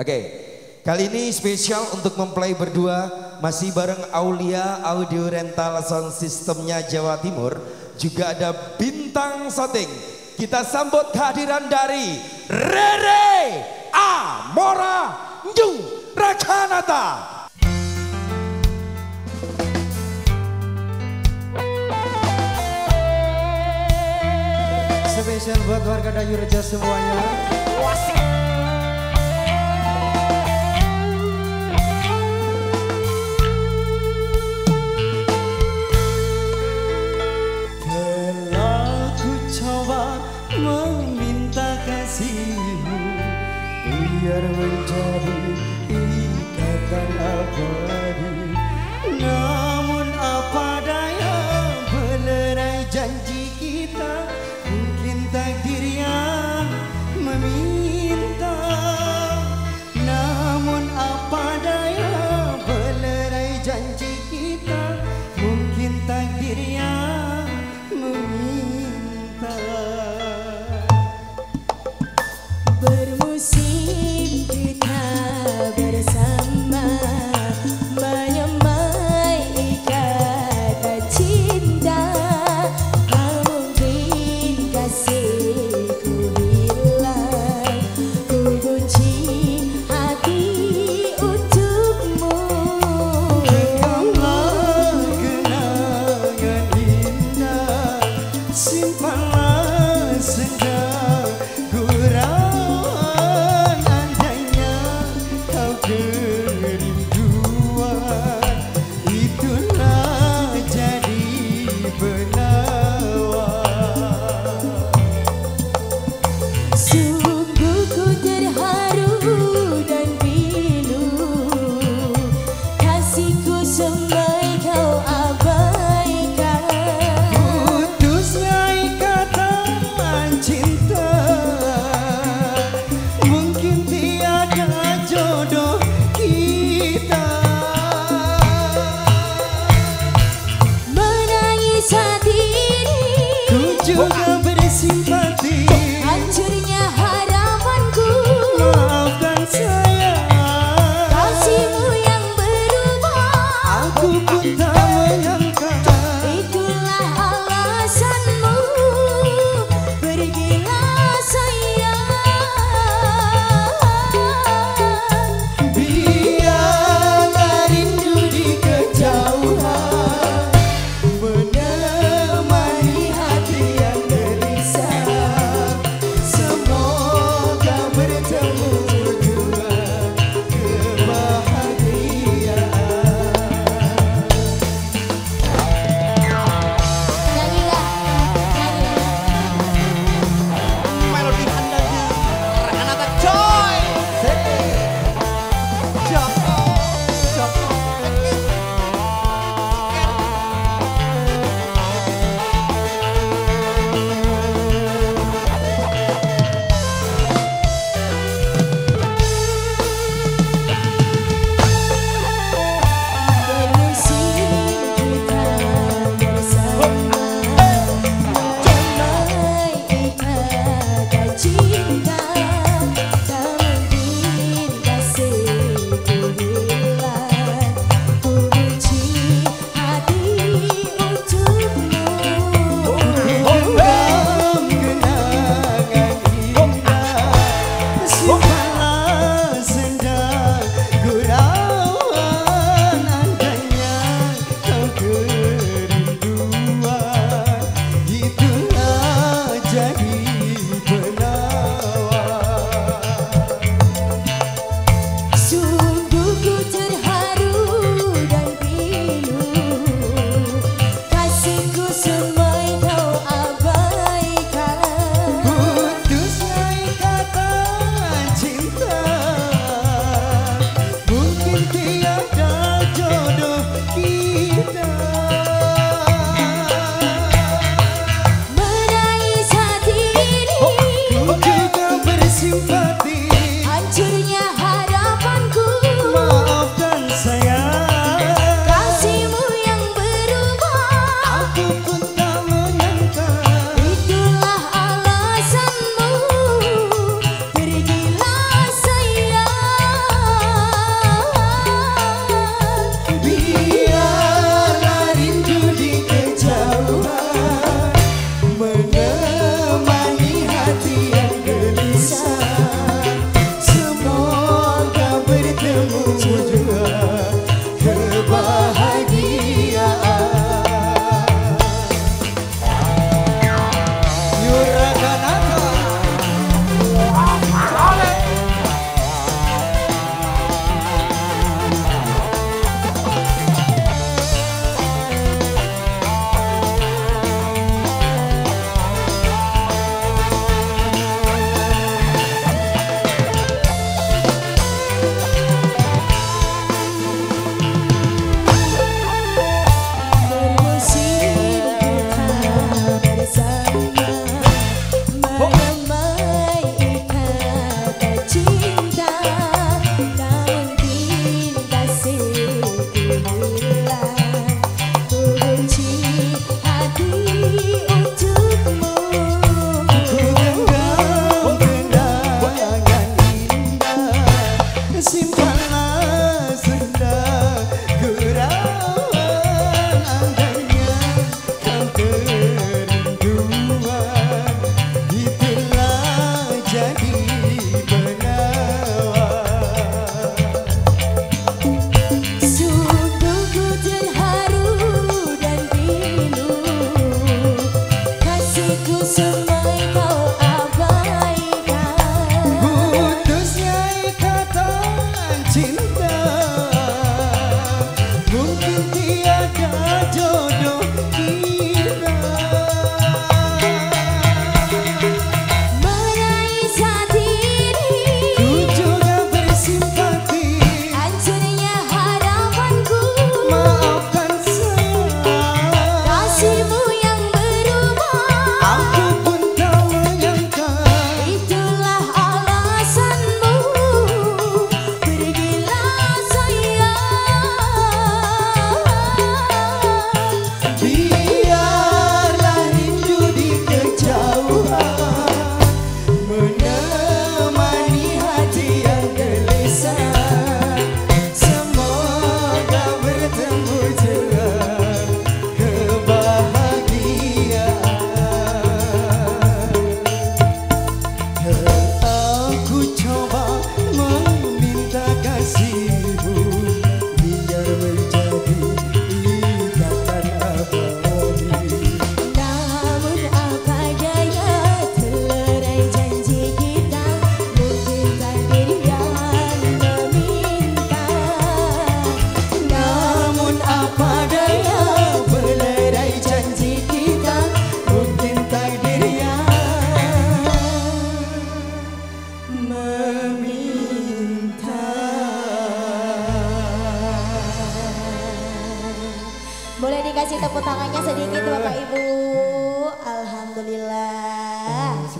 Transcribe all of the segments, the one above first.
Oke, kali ini spesial untuk mempelai berdua masih bareng Aulia Audio Rental Sound Systemnya Jawa Timur. Juga ada bintang shooting. Kita sambut kehadiran dari Rere Amora Njung Rakanata. Spesial buat warga Dayu Reja semuanya. Wasik.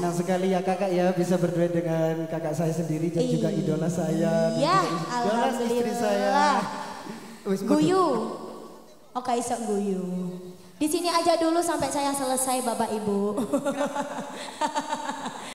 Senang sekali ya kakak ya bisa berduet dengan kakak saya sendiri dan juga idola saya. Iya, idola istri saya. Guyu. Oke, iso guyu. Di sini aja dulu sampai saya selesai Bapak Ibu.